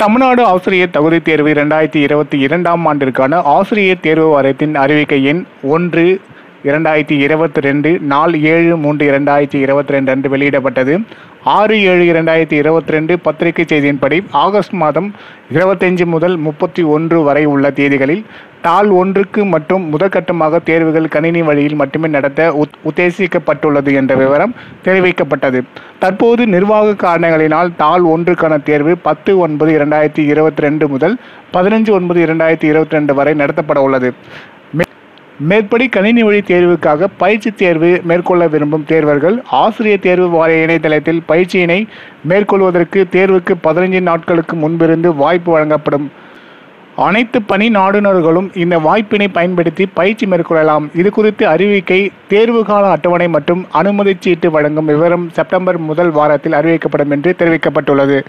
தமிழ்நாடு ஆசிரியர் தகுதி தேர்வு இரண்டாயிரத்தி இருபத்தி இரண்டாம் ஆண்டிற்கான ஆசிரியர் தேர்வு வாரியத்தின் அறிவிக்கை எண் ஒன்று இரண்டாயிரத்தி இருபத்தி ரெண்டு நாலு ஏழு மூன்று இரண்டாயிரத்தி இருபத்தி ரெண்டு அன்று வெளியிடப்பட்டது. ஆறு ஏழு இரண்டாயிரத்தி இருபத்தி ரெண்டு பத்திரிகை செய்தியின்படி ஆகஸ்ட் மாதம் இருபத்தஞ்சு முதல் முப்பத்தி ஒன்று வரை உள்ள தேதிகளில் தாள் ஒன்றுக்கு மற்றும் முதற்கட்டமாக தேர்வுகள் கணினி வழியில் மட்டுமே நடத்த உத் உத்தேசிக்கப்பட்டுள்ளது என்ற விவரம் தெரிவிக்கப்பட்டது. தற்போது நிர்வாக காரணங்களினால் தாள் ஒன்றுக்கான தேர்வு பத்து ஒன்பது இரண்டாயிரத்தி இருபத்தி ரெண்டு முதல் பதினஞ்சு ஒன்பது இரண்டாயிரத்தி இருபத்தி ரெண்டு வரை நடத்தப்பட உள்ளது. மேற்படி கணினி வழி தேர்வுக்காக பயிற்சி தேர்வு மேற்கொள்ள விரும்பும் தேர்வர்கள் ஆசிரியர் தேர்வு வாரிய இணையதளத்தில் பயிற்சியினை மேற்கொள்வதற்கு தேர்வுக்கு பதினைஞ்சு நாட்களுக்கு முன்பிருந்து வாய்ப்பு வழங்கப்படும். அனைத்து பணி நாடுநர்களும் இந்த வாய்ப்பினை பயன்படுத்தி பயிற்சி மேற்கொள்ளலாம். இது குறித்து அறிவிக்கை தேர்வு கால அட்டவணை மற்றும் அனுமதி சீட்டு வழங்கும் விவரம் செப்டம்பர் முதல் வாரத்தில் அறிவிக்கப்படும் என்று தெரிவிக்கப்பட்டுள்ளது.